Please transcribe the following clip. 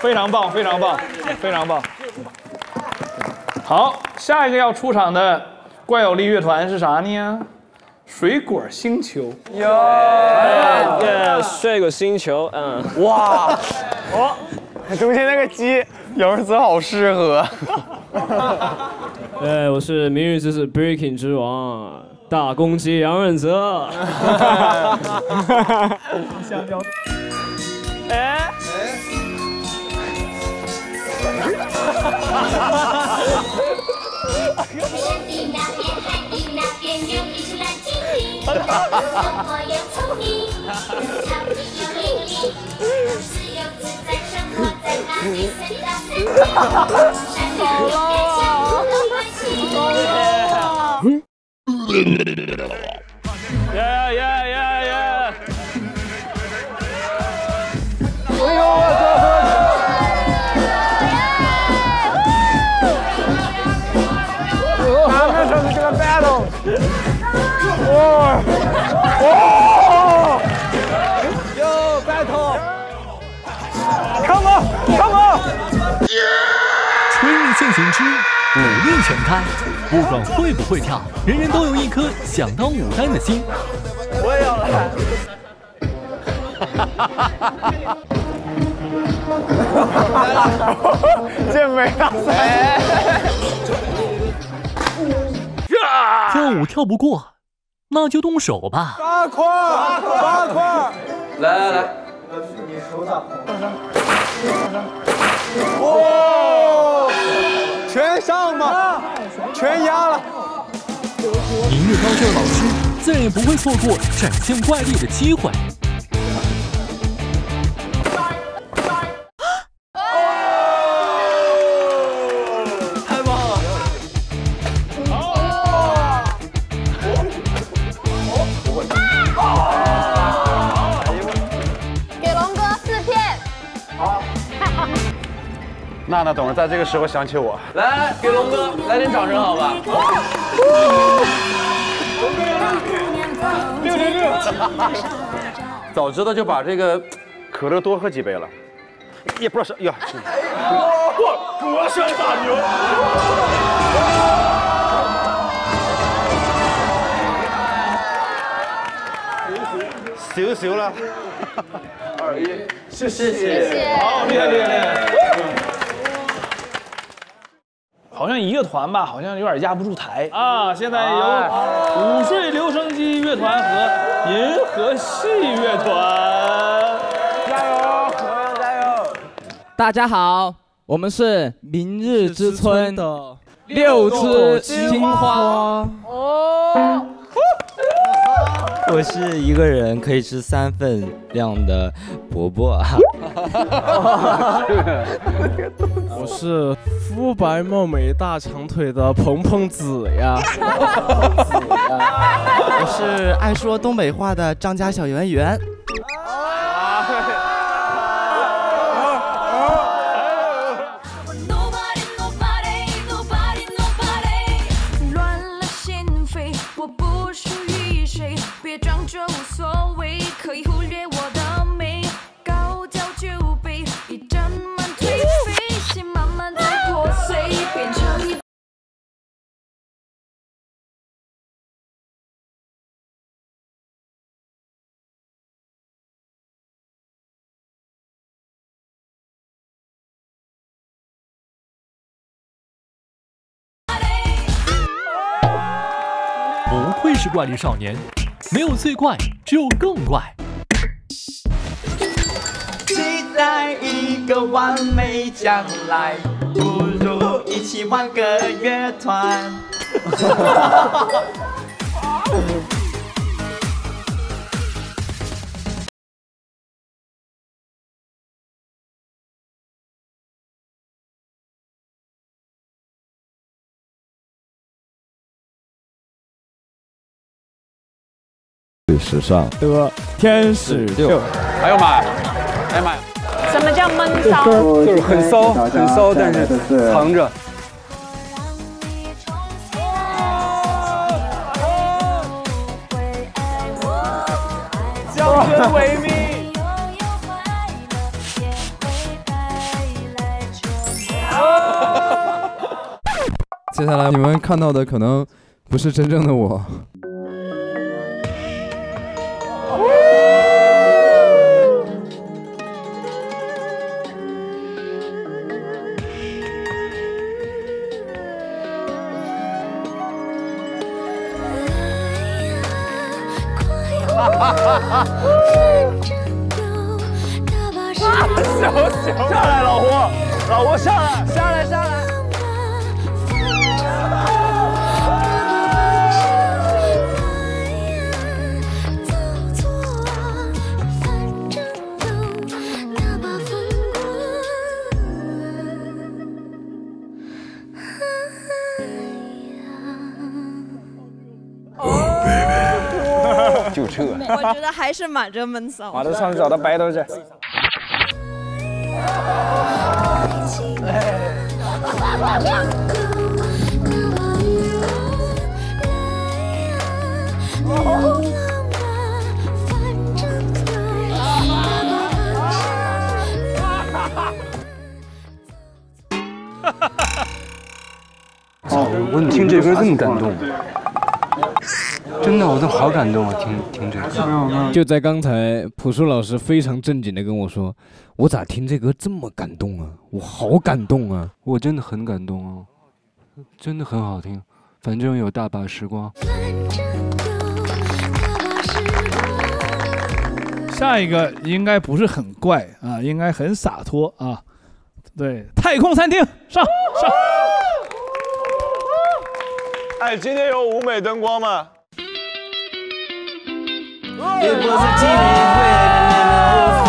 非常棒，非常棒，非常棒。好，下一个要出场的怪有力乐团是啥呢？水果星球。耶，睡个星球，嗯，哇，哦，中间那个鸡，儿子好适合。哎，我是明日之子 Breaking 之王，大公鸡杨润泽。香蕉。哎。哈的那哈海的那边有一群蓝精灵我又聪明聪明又伶俐自由自在生活在那绿色的森林小朋友们都欢喜春日现行之武力全开，不管会不会跳，人人都有一颗想当舞担的心。我也要来。健美大赛。跳舞跳不过，那就动手吧。八块，八块。来来来，你手打哇！上吧，全压了。明日高校的老师自然也不会错过展现怪力的机会。娜娜总是在这个时候想起我。来，给龙哥来点掌声，好吧？六六六！早知道就把这个可乐多喝几杯了。也不知道是呀。我隔山打牛。羞羞了。二一，谢谢谢。好，厉害厉害厉害。好像一个团吧，好像有点压不住台啊。现在有午睡留声机乐团和银河系乐团，加油，加油，加油！大家好，我们是明日之村的六枝金花。哦。我是一个人可以吃三份量的伯伯。我是肤白貌美大长腿的鹏鹏子呀。我是爱说东北话的张家小圆圆。是怪力少年，没有最怪，只有更怪。期待一个完美将来，不如一起玩个乐团。时尚的天使六，哎呦妈呀，哎呀妈呀，什么叫闷骚？就是很骚，很骚，但是藏着。将为。接下来你们看到的可能不是真正的我。小小下来，老胡，老胡下来，下来下来。就这，我觉得还是满着闷骚。马上上去找他掰头去。哦，我听这歌这么感动，真的，我都好感动啊！听听这歌，就在刚才，朴树老师非常正经的跟我说：“我咋听这歌这么感动啊？我好感动啊！我真的很感动哦，真的很好听。反正有大把时光。下一个应该不是很怪啊，应该很洒脱啊。对，太空餐厅上上。哎，今天有舞美灯光吗？It was a teenage wedding in the old